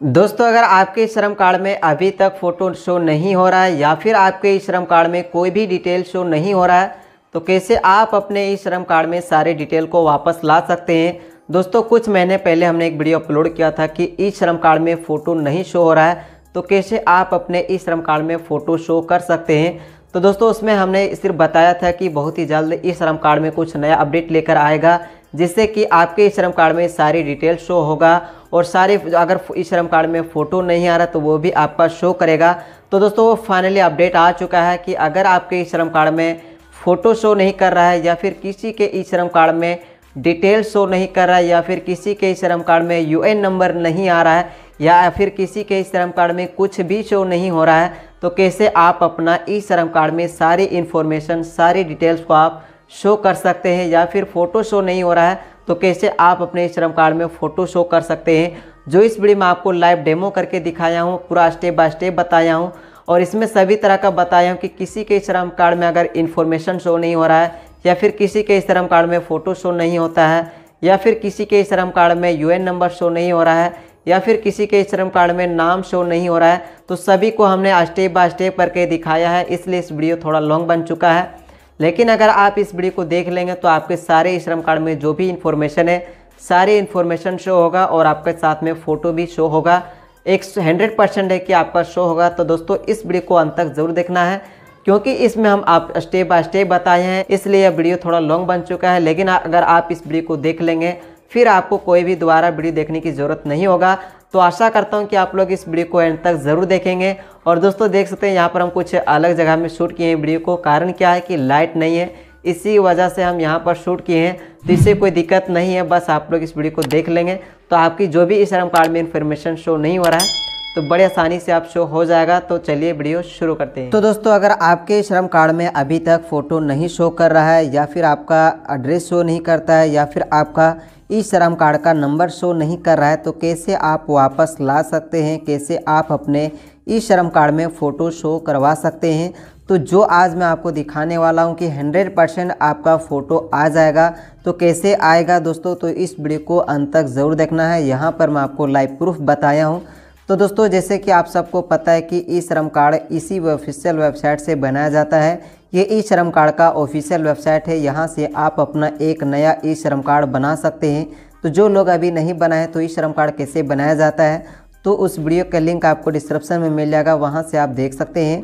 दोस्तों, अगर आपके श्रम कार्ड में अभी तक फ़ोटो शो नहीं हो रहा है या फिर आपके श्रम कार्ड में कोई भी डिटेल शो नहीं हो रहा है तो कैसे आप अपने इस श्रम कार्ड में सारे डिटेल को वापस ला सकते हैं? दोस्तों, कुछ महीने पहले हमने एक वीडियो अपलोड किया था कि ई श्रम कार्ड में फ़ोटो नहीं शो हो रहा है तो कैसे आप अपने इस श्रम कार्ड में फ़ोटो शो कर सकते हैं? तो दोस्तों, उसमें हमने सिर्फ़ बताया था कि बहुत ही जल्द ई श्रम कार्ड में कुछ नया अपडेट लेकर आएगा। जिससे कि आपके श्रम कार्ड में सारी डिटेल शो होगा और सारे अगर इस श्रम कार्ड में फ़ोटो नहीं आ रहा तो वो भी आपका शो करेगा। तो दोस्तों फाइनली अपडेट आ चुका है कि अगर आपके इस श्रम कार्ड में फ़ोटो शो नहीं कर रहा है या फिर किसी के ई श्रम कार्ड में डिटेल शो नहीं कर रहा है या फिर किसी के श्रम कार्ड में यूएन नंबर नहीं आ रहा है या फिर किसी के श्रम कार्ड में कुछ भी शो नहीं हो रहा है तो कैसे आप अपना ई श्रम कार्ड में सारी इन्फॉर्मेशन सारी डिटेल्स को आप शो कर सकते हैं या फिर फ़ोटो शो नहीं हो रहा है तो कैसे आप अपने श्रम कार्ड में फ़ोटो शो कर सकते हैं? जो इस वीडियो में आपको लाइव डेमो करके दिखाया हूँ, पूरा स्टेप बाय स्टेप बताया हूँ, और इसमें सभी तरह का बताया हूँ कि किसी के श्रम कार्ड में अगर इन्फॉर्मेशन शो नहीं हो रहा है, या फिर किसी के श्रम कार्ड में फ़ोटो शो नहीं होता है, या फिर किसी के श्रम कार्ड में यूएन नंबर शो नहीं हो रहा है, या फिर किसी के श्रम कार्ड में नाम शो नहीं हो रहा है तो सभी को हमने स्टेप बाय स्टेप करके दिखाया है, इसलिए इस वीडियो थोड़ा लॉन्ग बन चुका है। लेकिन अगर आप इस वीडियो को देख लेंगे तो आपके सारे श्रम कार्ड में जो भी इन्फॉर्मेशन है, सारे इन्फॉर्मेशन शो होगा और आपके साथ में फ़ोटो भी शो होगा। एक हंड्रेड परसेंट है कि आपका शो होगा। तो दोस्तों, इस वीडियो को अंत तक ज़रूर देखना है, क्योंकि इसमें हम आप स्टेप बाय स्टेप बताए हैं। इसलिए यह वीडियो थोड़ा लॉन्ग बन चुका है, लेकिन अगर आप इस वीडियो को देख लेंगे, फिर आपको कोई भी दोबारा वीडियो देखने की ज़रूरत नहीं होगा। तो आशा करता हूँ कि आप लोग इस वीडियो को एंड तक ज़रूर देखेंगे। और दोस्तों, देख सकते हैं यहाँ पर हम कुछ अलग जगह में शूट किए हैं वीडियो को। कारण क्या है कि लाइट नहीं है, इसी वजह से हम यहाँ पर शूट किए हैं। तो इससे कोई दिक्कत नहीं है, बस आप लोग इस वीडियो को देख लेंगे। तो आपकी जो भी इस शर्म कार्ड में इन्फॉर्मेशन शो नहीं हो रहा है तो बड़े आसानी से आप शो हो जाएगा। तो चलिए वीडियो शुरू करते हैं। तो दोस्तों, अगर आपके श्रम कार्ड में अभी तक फ़ोटो नहीं शो कर रहा है, या फिर आपका एड्रेस शो नहीं करता है, या फिर आपका ई श्रम कार्ड का नंबर शो नहीं कर रहा है तो कैसे आप वापस ला सकते हैं? कैसे आप अपने ई श्रम कार्ड में फ़ोटो शो करवा सकते हैं? तो जो आज मैं आपको दिखाने वाला हूँ कि 100 परसेंट आपका फ़ोटो आ जाएगा। तो कैसे आएगा दोस्तों? तो इस वीडियो को अंत तक ज़रूर देखना है। यहाँ पर मैं आपको लाइव प्रूफ बताया हूँ। तो दोस्तों, जैसे कि आप सबको पता है कि ई श्रम कार्ड इसी ऑफिशियल वेबसाइट से बनाया जाता है। ये ई श्रम कार्ड का ऑफिशियल वेबसाइट है। यहाँ से आप अपना एक नया ई श्रम कार्ड बना सकते हैं। तो जो लोग अभी नहीं बनाए तो ई श्रम कार्ड कैसे बनाया जाता है तो उस वीडियो का लिंक आपको डिस्क्रिप्शन में मिल जाएगा। वहाँ से आप देख सकते हैं।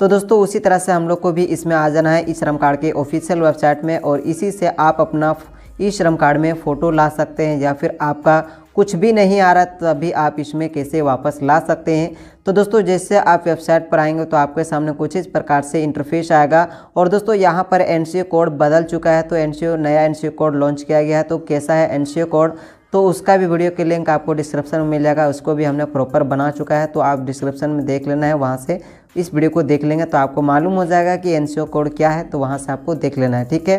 तो दोस्तों, उसी तरह से हम लोग को भी इसमें आ जाना है ई श्रम कार्ड के ऑफिशियल वेबसाइट में। और इसी से आप अपना ई श्रम कार्ड में फ़ोटो ला सकते हैं या फिर आपका कुछ भी नहीं आ रहा, तभी आप इसमें कैसे वापस ला सकते हैं। तो दोस्तों, जैसे आप वेबसाइट पर आएँगे तो आपके सामने कुछ इस प्रकार से इंटरफेस आएगा। और दोस्तों, यहाँ पर एनसीओ कोड बदल चुका है तो एनसीओ नया एनसीओ कोड लॉन्च किया गया है। तो कैसा है एनसीओ कोड तो उसका भी वीडियो के लिंक आपको डिस्क्रिप्शन में मिल जाएगा, उसको भी हमने प्रॉपर बना चुका है। तो आप डिस्क्रिप्शन में देख लेना है, वहाँ से इस वीडियो को देख लेंगे तो आपको मालूम हो जाएगा कि एनसीओ कोड क्या है तो वहाँ से आपको देख लेना है, ठीक है?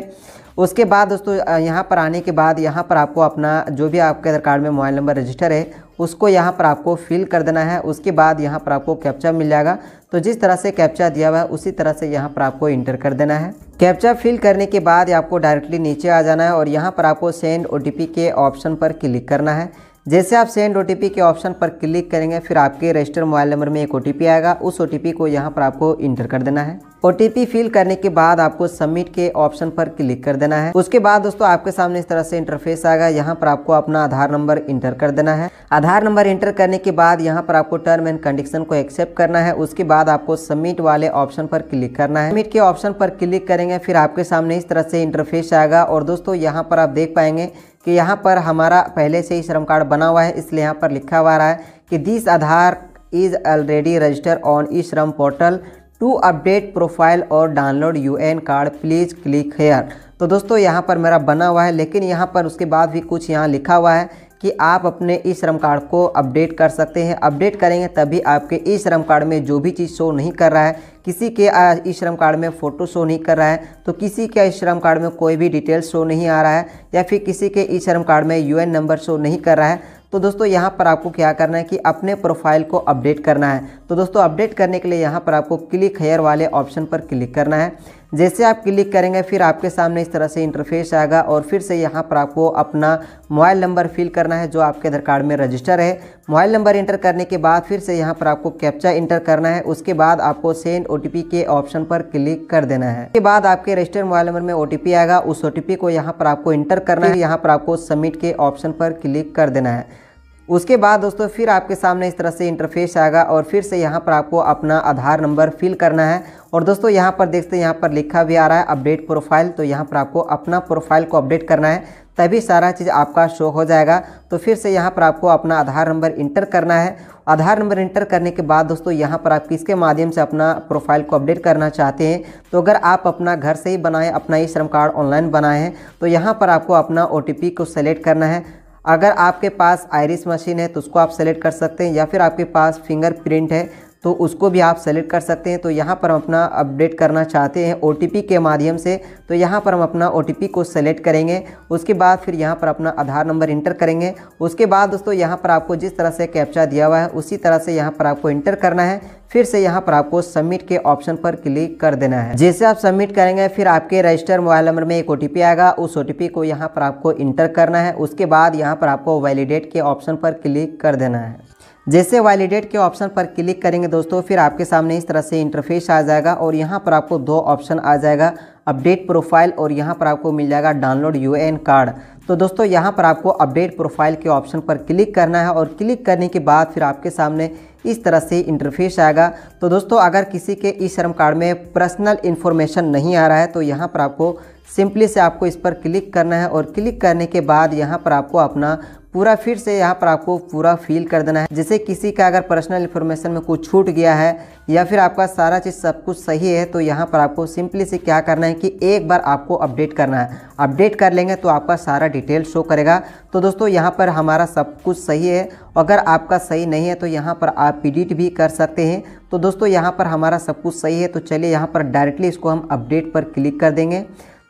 उसके बाद दोस्तों यहाँ पर आने के बाद यहाँ पर आपको अपना जो भी आपके आधार कार्ड में मोबाइल नंबर रजिस्टर है, उसको यहाँ पर आपको फिल कर देना है। उसके बाद यहाँ पर आपको कैप्चा मिल जाएगा। तो जिस तरह से कैप्चा दिया हुआ है, उसी तरह से यहाँ पर आपको इंटर कर देना है। कैप्चा फिल करने के बाद आपको डायरेक्टली नीचे आ जाना है और यहाँ पर आपको सेंड ओटीपी के ऑप्शन पर क्लिक करना है। जैसे आप सेंड ओटीपी के ऑप्शन पर क्लिक करेंगे, फिर आपके रजिस्टर मोबाइल नंबर में एक ओटीपी आएगा। उस ओटीपी को यहाँ पर आपको इंटर कर देना है। ओटीपी फिल करने के बाद आपको सबमिट के ऑप्शन पर क्लिक कर देना है। उसके बाद दोस्तों, आपके सामने इस तरह से इंटरफेस आएगा। यहाँ पर आपको अपना आधार नंबर इंटर कर देना है। आधार नंबर इंटर करने के बाद यहाँ पर आपको टर्म एंड कंडीशन को एक्सेप्ट करना है। उसके बाद आपको सबमिट वाले ऑप्शन पर क्लिक करना है। सबमिट के ऑप्शन पर क्लिक करेंगे, फिर आपके सामने इस तरह से इंटरफेस आएगा। और दोस्तों, यहाँ पर आप देख पाएँगे कि यहाँ पर हमारा पहले से ही श्रम कार्ड बना हुआ है, इसलिए यहाँ पर लिखा हुआ रहा है कि this Aadhaar is already register on e Shram portal to update profile और download U N card please click here तो दोस्तों, यहाँ पर मेरा बना हुआ है, लेकिन यहाँ पर उसके बाद भी कुछ यहाँ लिखा हुआ है कि आप अपने ई श्रम कार्ड को अपडेट कर सकते हैं। अपडेट करेंगे तभी आपके ई श्रम कार्ड में जो भी चीज़ शो नहीं कर रहा है, किसी के ई श्रम कार्ड में फ़ोटो शो नहीं कर रहा है तो किसी के ई श्रम कार्ड में कोई भी डिटेल शो नहीं आ रहा है, या फिर किसी के ई श्रम कार्ड में यूएन नंबर शो नहीं कर रहा है। तो दोस्तों, यहाँ पर आपको क्या करना है कि अपने प्रोफ़ाइल को अपडेट करना है। तो दोस्तों, अपडेट करने के लिए यहाँ पर आपको क्लिक हेयर वाले ऑप्शन पर क्लिक करना है। जैसे आप क्लिक करेंगे, फिर आपके सामने इस तरह से इंटरफेस आएगा और फिर से यहाँ पर आपको अपना मोबाइल नंबर फिल करना है जो आपके आधार कार्ड में रजिस्टर है। मोबाइल नंबर इंटर करने के बाद फिर से यहाँ पर आपको कैप्चा इंटर करना है। उसके बाद आपको सेंड ओटीपी के ऑप्शन पर क्लिक कर देना है। उसके बाद आपके रजिस्टर मोबाइल नंबर में ओटीपी आएगा। उस ओटीपी को यहाँ पर आपको इंटर करना है। यहाँ पर आपको सबमिट के ऑप्शन पर क्लिक कर देना है। उसके बाद दोस्तों, फिर आपके सामने इस तरह से इंटरफेस आएगा और फिर से यहाँ पर आपको अपना आधार नंबर फिल करना है। और दोस्तों, यहाँ पर देखते हैं, यहाँ पर लिखा भी आ रहा है अपडेट प्रोफ़ाइल तो यहाँ पर आपको अपना प्रोफ़ाइल को अपडेट करना है, तभी सारा चीज़ आपका शो हो जाएगा। तो फिर से यहाँ पर आपको अपना आधार नंबर इंटर करना है। आधार नंबर इंटर करने के बाद दोस्तों, यहाँ पर आप किसके माध्यम से अपना प्रोफ़ाइल को अपडेट करना चाहते हैं तो अगर आप अपना घर से ही बनाएँ, अपना ई श्रम कार्ड ऑनलाइन बनाए हैं तो यहाँ पर आपको अपना ओटीपी को सेलेक्ट करना है। अगर आपके पास आयरिस मशीन है तो उसको आप सेलेक्ट कर सकते हैं या फिर आपके पास फिंगर प्रिंट है तो उसको भी आप सेलेक्ट कर सकते हैं। तो यहाँ पर हम अपना अपडेट करना चाहते हैं ओटीपी के माध्यम से। तो यहाँ पर हम अपना ओटीपी को सेलेक्ट करेंगे। उसके बाद फिर यहाँ पर अपना आधार नंबर इंटर करेंगे। उसके बाद दोस्तों यहाँ पर आपको जिस तरह से कैप्चा दिया हुआ है उसी तरह से यहाँ पर आपको इंटर करना है। फिर से यहाँ पर आपको सबमिट के ऑप्शन पर क्लिक कर देना है। जैसे आप सबमिट करेंगे, फिर आपके रजिस्टर मोबाइल नंबर में एक ओटीपी आएगा। उस ओटीपी को यहाँ पर आपको इंटर करना है। उसके बाद यहाँ पर आपको वैलिडेट के ऑप्शन पर क्लिक कर देना है। जैसे वैलिडेट के ऑप्शन पर क्लिक करेंगे दोस्तों, फिर आपके सामने इस तरह से इंटरफेस आ जाएगा और यहाँ पर आपको दो ऑप्शन आ जाएगा। अपडेट प्रोफ़ाइल और यहाँ पर आपको मिल जाएगा डाउनलोड यूएएन कार्ड। तो दोस्तों, यहाँ पर आपको अपडेट प्रोफ़ाइल के ऑप्शन पर क्लिक करना है और क्लिक करने के बाद फिर आपके सामने इस तरह से इंटरफेस आएगा। तो दोस्तों, अगर किसी के ई श्रम कार्ड में पर्सनल इन्फॉर्मेशन नहीं आ रहा है तो यहाँ पर आपको सिंपली से आपको इस पर क्लिक करना है और क्लिक करने के बाद यहाँ पर आपको अपना पूरा फिर से यहाँ पर आपको पूरा फिल कर देना है। जैसे किसी का अगर पर्सनल इन्फॉर्मेशन में कुछ छूट गया है या फिर आपका सारा चीज़ सब कुछ सही है तो यहाँ पर आपको सिंपली से क्या करना है कि एक बार आपको अपडेट करना है। अपडेट कर लेंगे तो आपका सारा डिटेल शो करेगा। तो दोस्तों, यहाँ पर हमारा सब कुछ सही है। अगर आपका सही नहीं है तो यहाँ पर आप एडिट भी कर सकते हैं। तो दोस्तों, यहाँ पर हमारा सब कुछ सही है। तो चलिए यहाँ पर डायरेक्टली इसको हम अपडेट पर क्लिक कर देंगे।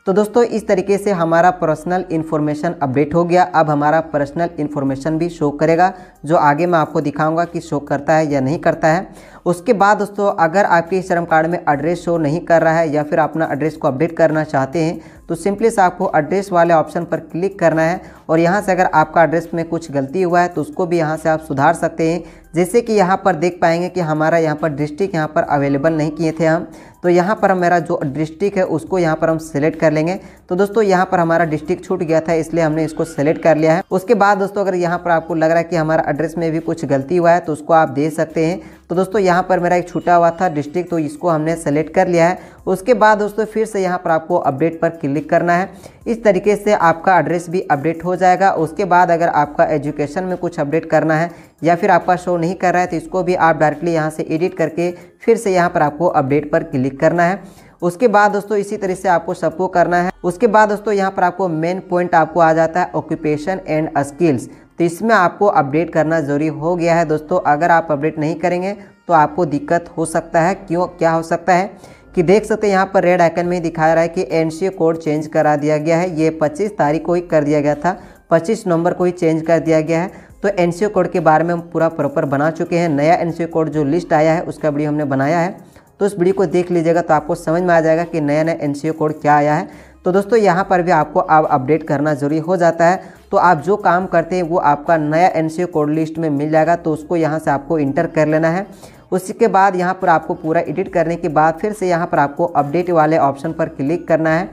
तो दोस्तों, इस तरीके से हमारा पर्सनल इन्फॉर्मेशन अपडेट हो गया। अब हमारा पर्सनल इन्फॉर्मेशन भी शो करेगा। जो आगे मैं आपको दिखाऊँगा कि शो करता है या नहीं करता है। उसके बाद दोस्तों, अगर आपके श्रम कार्ड में एड्रेस शो नहीं कर रहा है या फिर अपना एड्रेस को अपडेट करना चाहते हैं तो सिंपली से आपको एड्रेस वाले ऑप्शन पर क्लिक करना है और यहाँ से अगर आपका एड्रेस में कुछ गलती हुआ है तो उसको भी यहाँ से आप सुधार सकते हैं। जैसे कि यहाँ पर देख पाएँगे कि हमारा यहाँ पर डिस्ट्रिक्ट यहाँ पर अवेलेबल नहीं किए थे हम तो यहाँ पर हम मेरा जो डिस्ट्रिक्ट है, उसको यहाँ पर हम सेलेक्ट कर लेंगे। तो दोस्तों, यहाँ पर हमारा डिस्ट्रिक्ट छूट गया था, इसलिए हमने इसको सेलेक्ट कर लिया है। उसके बाद दोस्तों, अगर यहाँ पर आपको लग रहा है कि हमारा एड्रेस में भी कुछ गलती हुआ है तो उसको आप दे सकते हैं। तो दोस्तों, यहाँ पर मेरा एक छूटा हुआ था डिस्ट्रिक्ट तो इसको हमने सेलेक्ट कर लिया है। उसके बाद दोस्तों, फिर से यहाँ पर आपको अपडेट पर क्लिक करना है। इस तरीके से आपका एड्रेस भी अपडेट हो जाएगा। उसके बाद अगर आपका एजुकेशन में कुछ अपडेट करना है, या फिर आपका शो नहीं कर रहा है तो इसको भी आप डायरेक्टली यहाँ से एडिट करके फिर से यहाँ पर आपको अपडेट पर क्लिक करना है। उसके बाद दोस्तों इसी तरह से आपको सबको करना है। उसके बाद दोस्तों यहाँ पर आपको मेन पॉइंट आपको आ जाता है ऑक्यूपेशन एंड स्किल्स तो इसमें आपको अपडेट करना ज़रूरी हो गया है दोस्तों। अगर आप अपडेट नहीं करेंगे तो आपको दिक्कत हो सकता है। क्यों? क्या हो सकता है? कि देख सकते हैं यहाँ पर रेड आइकन में दिखा रहा है कि एन कोड चेंज करा दिया गया है। ये 25 तारीख को ही कर दिया गया था। 25 नवंबर को ही चेंज कर दिया गया है। तो एन कोड के बारे में हम पूरा प्रॉपर बना चुके हैं। नया एन कोड जो लिस्ट आया है, उसका वीडियो हमने बनाया है। तो उस वीडियो को देख लीजिएगा तो आपको समझ में आ जाएगा कि नया नया एनसीओ कोड क्या आया है। तो दोस्तों, यहाँ पर भी आपको अब अपडेट करना ज़रूरी हो जाता है। तो आप जो काम करते हैं, वो आपका नया एनसीओ कोड लिस्ट में मिल जाएगा तो उसको यहाँ से आपको इंटर कर लेना है। उसके बाद यहाँ पर आपको पूरा एडिट करने के बाद फिर से यहाँ पर आपको अपडेट वाले ऑप्शन पर क्लिक करना है।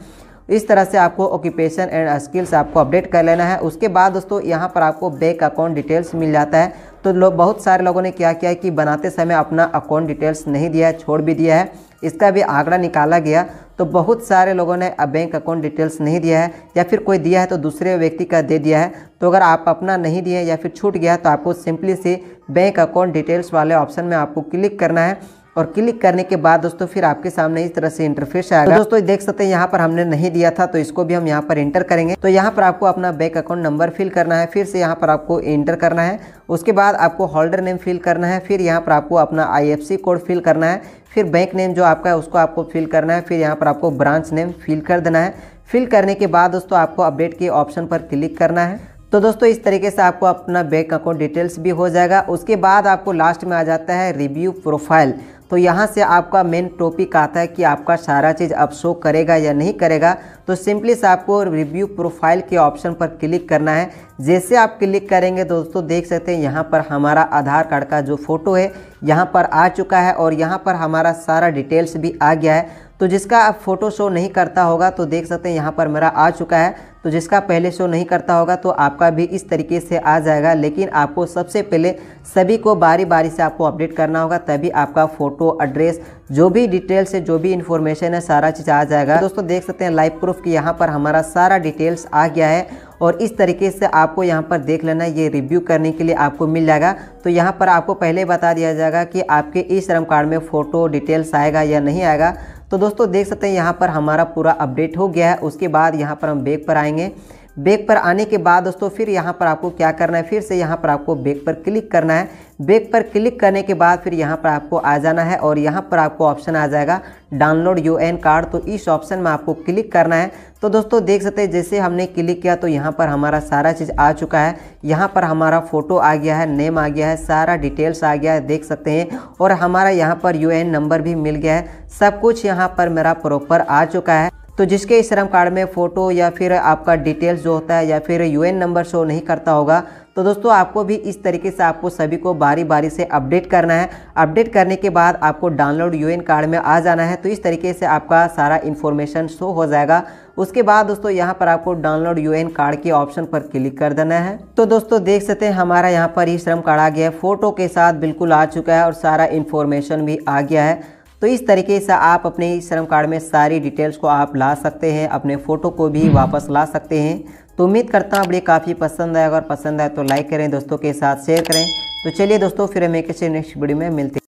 इस तरह से आपको ऑक्यूपेशन एंड स्किल्स आपको अपडेट कर लेना है। उसके बाद दोस्तों, यहाँ पर आपको बैंक अकाउंट डिटेल्स मिल जाता है। तो लोग बहुत सारे लोगों ने क्या किया है कि बनाते समय अपना अकाउंट डिटेल्स नहीं दिया है, छोड़ भी दिया है। इसका भी आंकड़ा निकाला गया। तो बहुत सारे लोगों ने बैंक अकाउंट डिटेल्स नहीं दिया है, या फिर कोई दिया है तो दूसरे व्यक्ति का दे दिया है। तो अगर आप अपना नहीं दिए या फिर छूट गया तो आपको सिंपली से बैंक अकाउंट डिटेल्स वाले ऑप्शन में आपको क्लिक करना है। और क्लिक करने के बाद दोस्तों फिर आपके सामने इस तरह से इंटरफेस आएगा। तो दोस्तों देख सकते हैं, यहाँ पर हमने नहीं दिया था तो इसको भी हम यहाँ पर इंटर करेंगे। तो यहाँ पर आपको अपना बैंक अकाउंट नंबर फिल करना है, फिर से यहाँ पर आपको इंटर करना है। उसके बाद आपको होल्डर नेम फिल करना है, फिर यहाँ पर आपको अपना आई कोड फिल करना है। फिर बैंक नेम जो आपका है, उसको आपको फिल करना है। फिर यहाँ पर आपको ब्रांच नेम फिल कर देना है। फिल करने के बाद दोस्तों आपको अपडेट के ऑप्शन पर क्लिक करना है। तो दोस्तों इस तरीके से आपको अपना बैंक अकाउंट डिटेल्स भी हो जाएगा। उसके बाद आपको लास्ट में आ जाता है रिव्यू प्रोफ़ाइल तो यहाँ से आपका मेन टॉपिक आता है कि आपका सारा चीज़ अब शो करेगा या नहीं करेगा। तो सिंपली से आपको रिव्यू प्रोफ़ाइल के ऑप्शन पर क्लिक करना है। जैसे आप क्लिक करेंगे दोस्तों, देख सकते हैं यहाँ पर हमारा आधार कार्ड का जो फ़ोटो है, यहाँ पर आ चुका है और यहाँ पर हमारा सारा डिटेल्स भी आ गया है। तो जिसका आप फ़ोटो शो नहीं करता होगा तो देख सकते हैं यहाँ पर मेरा आ चुका है। तो जिसका पहले शो नहीं करता होगा तो आपका भी इस तरीके से आ जाएगा। लेकिन आपको सबसे पहले सभी को बारी बारी से आपको अपडेट करना होगा, तभी आपका फ़ोटो, एड्रेस, जो भी डिटेल्स है, जो भी इन्फॉर्मेशन है, सारा चीज़ आ जाएगा। तो दोस्तों, देख सकते हैं लाइव प्रूफ कि यहाँ पर हमारा सारा डिटेल्स आ गया है और इस तरीके से आपको यहाँ पर देख लेना ये रिव्यू करने के लिए आपको मिल जाएगा। तो यहाँ पर आपको पहले बता दिया जाएगा कि आपके ई श्रम कार्ड में फ़ोटो डिटेल्स आएगा या नहीं आएगा। तो दोस्तों देख सकते हैं यहाँ पर हमारा पूरा अपडेट हो गया है। उसके बाद यहाँ पर हम बैक पर आएँगे। बैक पर आने के बाद दोस्तों, फिर यहाँ पर आपको क्या करना है? फिर से यहाँ पर आपको बैक पर क्लिक करना है। बैक पर क्लिक करने के बाद फिर यहाँ पर आपको आ जाना है और यहाँ पर आपको ऑप्शन आ जाएगा डाउनलोड यू एन कार्ड। तो इस ऑप्शन में आपको क्लिक करना है। तो दोस्तों, देख सकते हैं, जैसे हमने क्लिक किया तो यहाँ पर हमारा सारा चीज़ आ चुका है। यहाँ पर हमारा फ़ोटो आ गया है, नेम आ गया है, सारा डिटेल्स आ गया है, देख सकते हैं। और हमारा यहाँ पर यू नंबर भी मिल गया है। सब कुछ यहाँ पर मेरा प्रॉपर आ चुका है। तो जिसके श्रम कार्ड में फ़ोटो या फिर आपका डिटेल्स जो होता है या फिर यूएन नंबर शो नहीं करता होगा तो दोस्तों आपको भी इस तरीके से आपको सभी को बारी बारी से अपडेट करना है। अपडेट करने के बाद आपको डाउनलोड यूएन कार्ड में आ जाना है तो इस तरीके से आपका सारा इन्फॉर्मेशन शो हो जाएगा। उसके बाद दोस्तों यहाँ पर आपको डाउनलोड यूएन कार्ड के ऑप्शन पर क्लिक कर देना है। तो दोस्तों देख सकते हैं हमारा यहाँ पर ई श्रम कार्ड आ गया है। फ़ोटो के साथ बिल्कुल आ चुका है और सारा इन्फॉर्मेशन भी आ गया है। तो इस तरीके से आप अपने श्रम कार्ड में सारी डिटेल्स को आप ला सकते हैं अपने फ़ोटो को भी वापस ला सकते हैं। तो उम्मीद करता हूँ वीडियो काफ़ी पसंद आए अगर पसंद आए तो लाइक करें दोस्तों के साथ शेयर करें। तो चलिए दोस्तों फिर हमें किसी नेक्स्ट वीडियो में मिलते